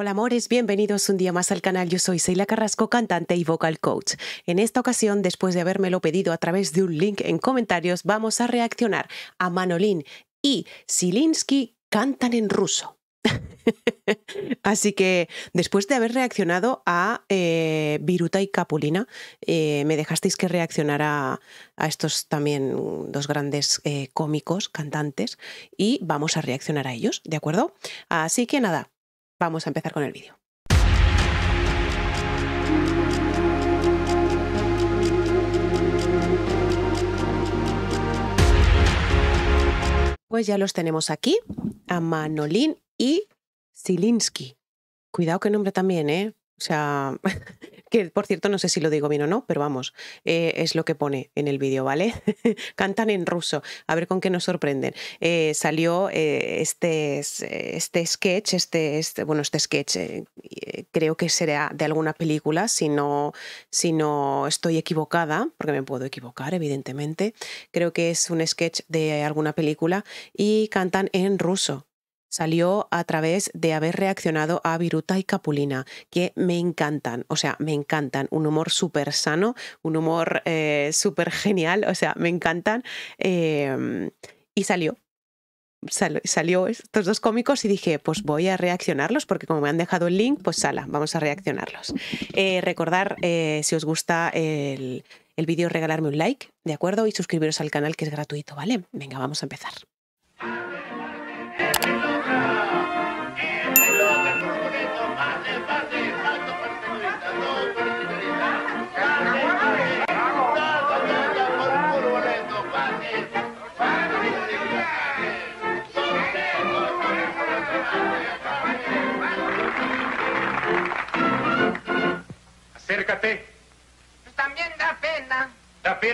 Hola amores, bienvenidos un día más al canal. Yo soy Seila Carrasco, cantante y vocal coach. En esta ocasión, después de habérmelo pedido a través de un link en comentarios, vamos a reaccionar a Manolín y Zilinsky cantan en ruso. Así que después de haber reaccionado a eh, Viruta y Capulina, eh, me dejasteis que reaccionara a estos también dos grandes eh, cómicos, cantantes, y vamos a reaccionar a ellos, ¿de acuerdo? Así que nada, Vamos a empezar con el vídeo. Pues ya los tenemos aquí, a Manolín y Zilinsky. Cuidado qué nombre también, ¿eh? O sea, que por cierto no sé si lo digo bien o no, pero vamos, eh, es lo que pone en el vídeo, ¿vale? Cantan en ruso, a ver con qué nos sorprenden. Eh, salió eh, este, este sketch, este, este, bueno, este sketch creo que será de alguna película, si no, si no estoy equivocada, porque me puedo equivocar, evidentemente. Creo que es un sketch de alguna película y cantan en ruso salió a través de haber reaccionado a Viruta y Capulina, que me encantan, o sea, me encantan, un humor súper sano, un humor eh, súper genial, o sea, me encantan. Em, y salió, salió estos dos cómicos y dije, pues voy a reaccionarlos porque como me han dejado el link, pues sala, vamos a reaccionarlos. Eh, recordar, eh, si os gusta el, el vídeo, regalarme un like, ¿de acuerdo? Y suscribiros al canal que es gratuito, ¿vale? Venga, vamos a empezar.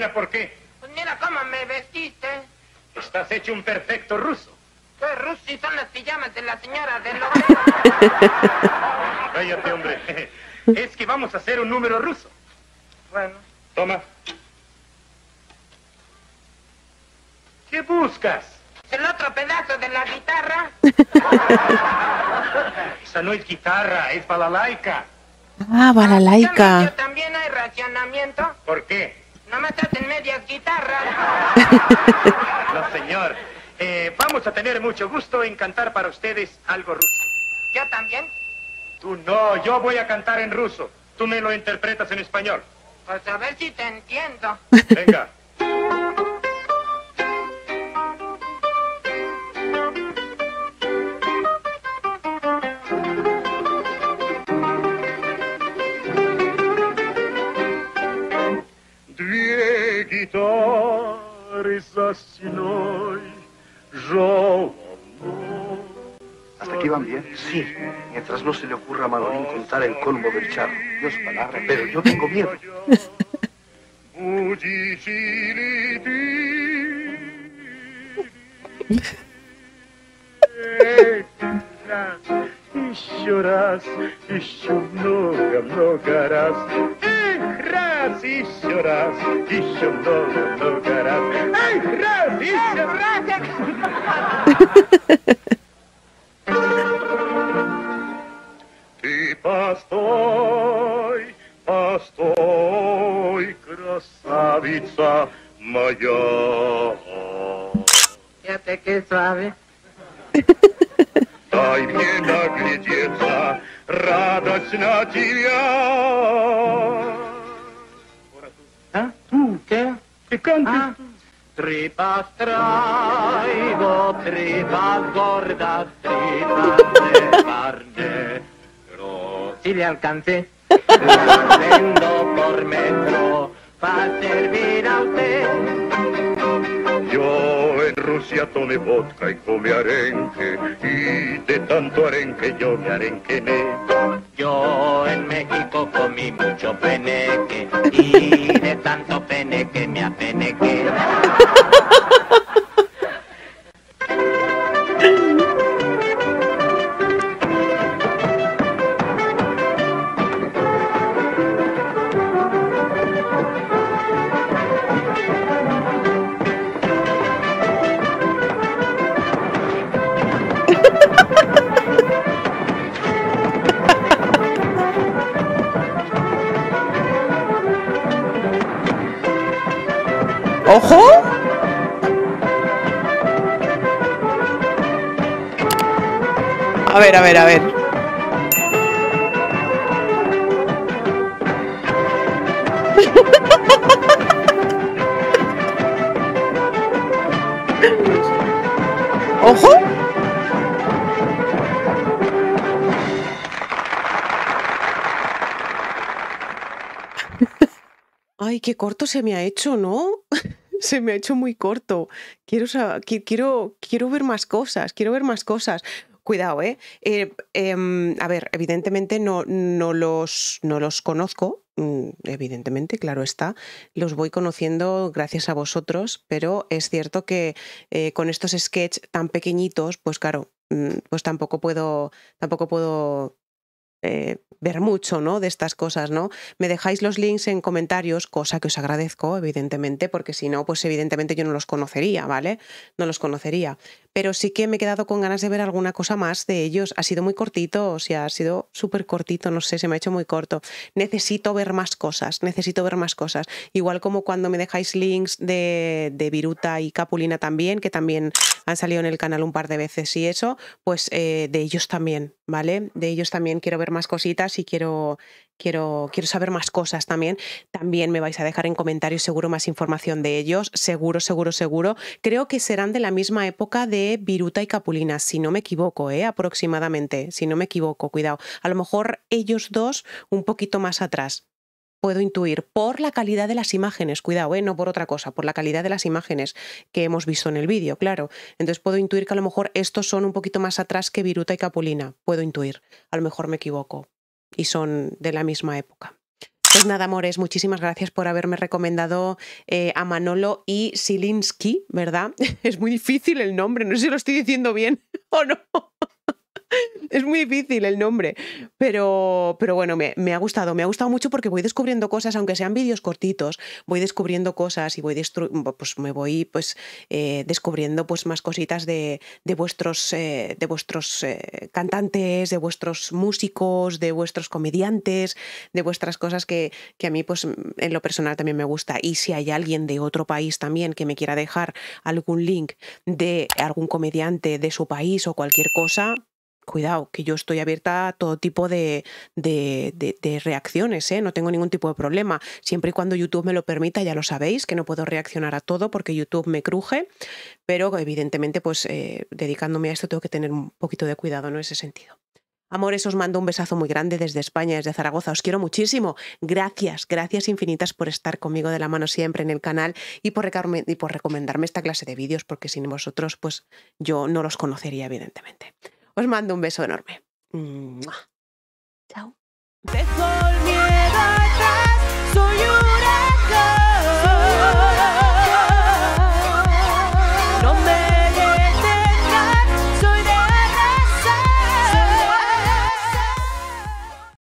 ¿Da pena por qué? Pues mira cómo me vestiste. Estás hecho un perfecto ruso. Soy ruso y son las pijamas de la señora de lo... Cállate, hombre. Es que vamos a hacer un número ruso. Bueno. Toma. ¿Qué buscas? El otro pedazo de la guitarra. Esa no es guitarra, es balalaica. Ah, balalaica. ¿También hay racionamiento? ¿Por qué? No me traten medias guitarras. No, señor. Eh, vamos a tener mucho gusto en cantar para ustedes algo ruso. ¿Yo también? Tú no, yo voy a cantar en ruso. Tú me lo interpretas en español. Pues a ver si te entiendo. Venga. aquí van bien? Sí, mientras no se le ocurra a Manolín contar el colmo del charro. Dios palabra, pero yo tengo miedo. Еще раз, еще много, много раз. Эх, раз, еще раз, еще много, много раз. Эх, раз, еще Ты постой, постой, красавица моя. Fíjate qué suave. Дай мне наглядеться, радость на тебя. ¿Ah? ¿Qué? И cantes Ah. Tripas traigo, tripas gordas, tripas de carnero. Sí le alcancé. Vendo por metro para servir a usted. Yo en Rusia tomé vodka y comí arenque y de tanto arenque yo me arenquené. Yo en México comí mucho peneque y de tanto peneque me apenequé. ¡Ojo! A ver, a ver, a ver. ¡Ojo! Ay, qué corto se me ha hecho, ¿no? Se me ha hecho muy corto. Quiero, quiero, quiero ver más cosas, quiero ver más cosas. Cuidado, ¿eh? Eh, em, a ver, evidentemente no, no, los, no los conozco, mm, evidentemente, claro está. Los voy conociendo gracias a vosotros, pero es cierto que eh, con estos sketches tan pequeñitos, pues claro, mm, pues tampoco puedo, tampoco puedo eh, ver mucho, ¿no? De estas cosas, ¿no? Me dejáis los links en comentarios, cosa que os agradezco, evidentemente, porque si no, pues evidentemente yo no los conocería, ¿vale? No los conocería. Pero sí que me he quedado con ganas de ver alguna cosa más de ellos. Ha sido muy cortito, o sea, ha sido súper cortito, no sé, se me ha hecho muy corto. Necesito ver más cosas, necesito ver más cosas. Igual como cuando me dejáis links de, de Viruta y Capulina también, que también han salido en el canal un par de veces y eso, pues eh, de ellos también, ¿vale? De ellos también quiero ver más cositas y quiero, quiero, quiero saber más cosas también. También me vais a dejar en comentarios seguro más información de ellos, seguro, seguro, seguro. Creo que serán de la misma época de Viruta y Capulina, si no me equivoco, ¿eh? aproximadamente, si no me equivoco, cuidado. A lo mejor ellos dos un poquito más atrás. Puedo intuir por la calidad de las imágenes, cuidado, ¿eh? no por otra cosa, por la calidad de las imágenes que hemos visto en el vídeo, claro. Entonces puedo intuir que a lo mejor estos son un poquito más atrás que Viruta y Capulina, puedo intuir. A lo mejor me equivoco y son de la misma época. Pues nada, amores, muchísimas gracias por haberme recomendado eh, a Manolo y Silinsky, ¿verdad? Es muy difícil el nombre, no sé si lo estoy diciendo bien o no. Es muy difícil el nombre, pero, pero bueno, me, me ha gustado, me ha gustado mucho porque voy descubriendo cosas, aunque sean vídeos cortitos, voy descubriendo cosas y voy pues me voy pues eh, descubriendo pues más cositas de, de vuestros, eh, de vuestros eh, cantantes, de vuestros músicos, de vuestros comediantes, de vuestras cosas que, que a mí pues en lo personal también me gusta. Y si hay alguien de otro país también que me quiera dejar algún link de algún comediante de su país o cualquier cosa, cuidado, que yo estoy abierta a todo tipo de, de, reacciones, ¿eh? no tengo ningún tipo de problema. Siempre y cuando YouTube me lo permita, ya lo sabéis, que no puedo reaccionar a todo porque YouTube me cruje, pero evidentemente, pues eh, dedicándome a esto tengo que tener un poquito de cuidado en ese sentido. Amores, os mando un besazo muy grande desde España, desde Zaragoza. Os quiero muchísimo. Gracias, gracias infinitas por estar conmigo de la mano siempre en el canal y por, y por recomendarme esta clase de vídeos, porque sin vosotros, pues yo no los conocería, evidentemente. Os mando un beso enorme. ¡Mua! Chao.